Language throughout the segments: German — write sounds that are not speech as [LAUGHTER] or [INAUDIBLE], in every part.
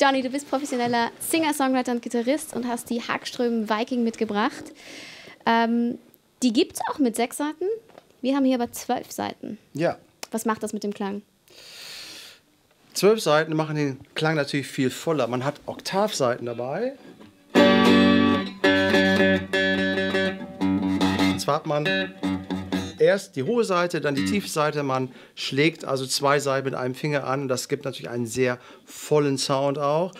Johnny, du bist professioneller Singer, Songwriter und Gitarrist und hast die Hagström Viking mitgebracht. Ähm, die gibt es auch mit sechs Seiten. Wir haben hier aber zwölf Seiten. Ja. Was macht das mit dem Klang? Zwölf Seiten machen den Klang natürlich viel voller. Man hat Oktavseiten dabei. Und zwar hat man erst die hohe Seite, dann die tiefe Seite. Man schlägt also zwei Seiten mit einem Finger an. Das gibt natürlich einen sehr vollen Sound auch.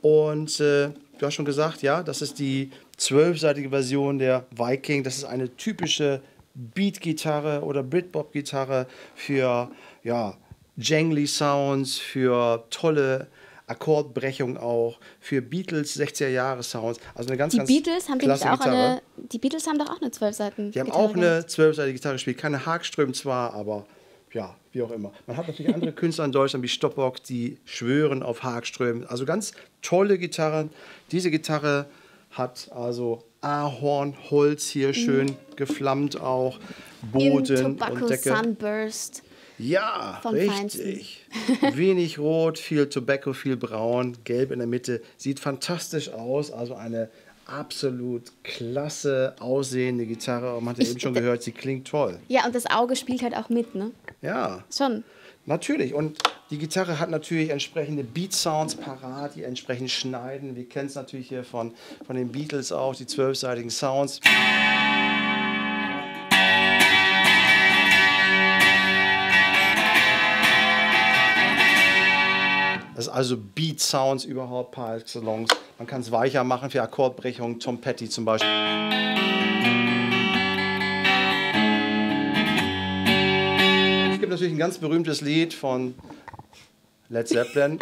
Und äh, du hast schon gesagt, ja, das ist die zwölfseitige Version der Viking. Das ist eine typische Beat-Gitarre oder Britpop-Gitarre für ja, jangly Sounds, für tolle Akkordbrechung auch, für Beatles 60er Jahre Sounds. Also eine ganz, die ganz Beatles haben die klasse auch Gitarre. eine. Die Beatles haben doch auch eine zwölf Seiten. Die haben auch eine zwölfseitige Gitarre gespielt. Keine Hagström zwar, aber ja, wie auch immer. Man hat natürlich andere Künstler in Deutschland wie Stopbock, die schwören auf Hagström. Also ganz tolle Gitarren. Diese Gitarre hat also Ahornholz hier schön geflammt auch. Boden Tobacco und Decke. Sunburst. Ja, Vom richtig. [LAUGHS] Wenig rot, viel Tobacco, viel braun, gelb in der Mitte. Sieht fantastisch aus. Also eine absolut klasse aussehende Gitarre. Man hat ja eben schon gehört, sie klingt toll. Ja, und das Auge spielt halt auch mit, ne? Ja, Schon. natürlich. Und die Gitarre hat natürlich entsprechende Beat-Sounds parat, die entsprechend schneiden. Wir kennen es natürlich hier von, von den Beatles auch, die zwölfseitigen Sounds. Das ist also Beat Sounds überhaupt par excellence. Man kann es weicher machen für Akkordbrechung, Tom Petty zum Beispiel. Es gibt natürlich ein ganz berühmtes Lied von Led Zeppelin.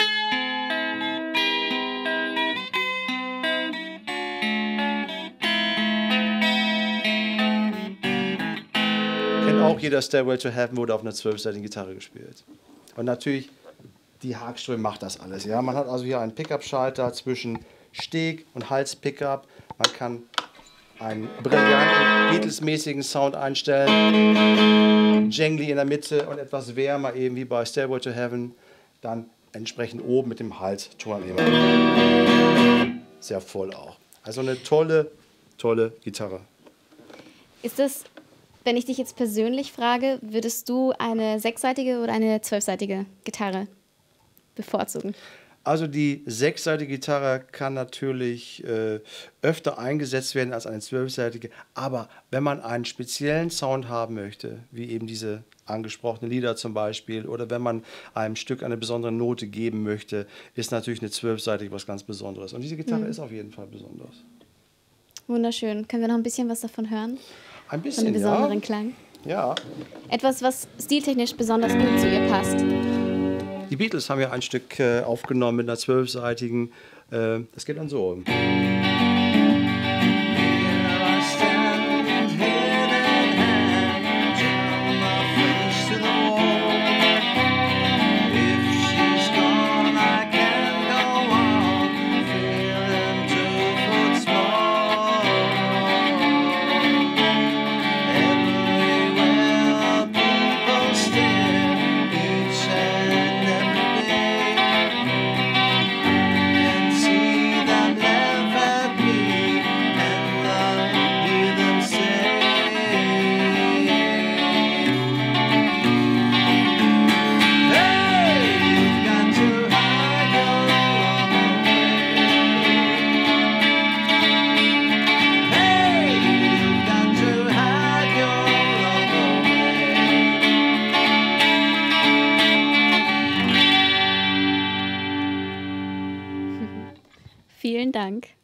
Auch jeder Stairway to Heaven, wurde auf einer zwölfseitigen Gitarre gespielt. Und natürlich, die Hagström macht das alles. Ja? Man hat also hier einen Pickup-Schalter zwischen Steg- und Hals-Pickup. Man kann einen brillanten Beatles-mäßigen Sound einstellen. Jangly in der Mitte und etwas wärmer, eben wie bei Stairway to Heaven. Dann entsprechend oben mit dem Hals Tonabnehmer. Sehr voll auch. Also eine tolle, tolle Gitarre. Ist das, wenn ich dich jetzt persönlich frage, würdest du eine sechsseitige oder eine zwölfseitige Gitarre bevorzugen? Also die sechsseitige Gitarre kann natürlich äh, öfter eingesetzt werden als eine zwölfseitige, aber wenn man einen speziellen Sound haben möchte, wie eben diese angesprochenen Lieder zum Beispiel, oder wenn man einem Stück eine besondere Note geben möchte, ist natürlich eine zwölfseitige was ganz Besonderes. Und diese Gitarre ist auf jeden Fall besonders. Wunderschön. Können wir noch ein bisschen was davon hören? Ein Von dem bisschen, besonderen ja. Klang? Ja. Etwas, was stiltechnisch besonders gut zu ihr passt. Die Beatles haben ja ein Stück äh, aufgenommen mit einer zwölfseitigen. Äh, das geht dann so. Dank.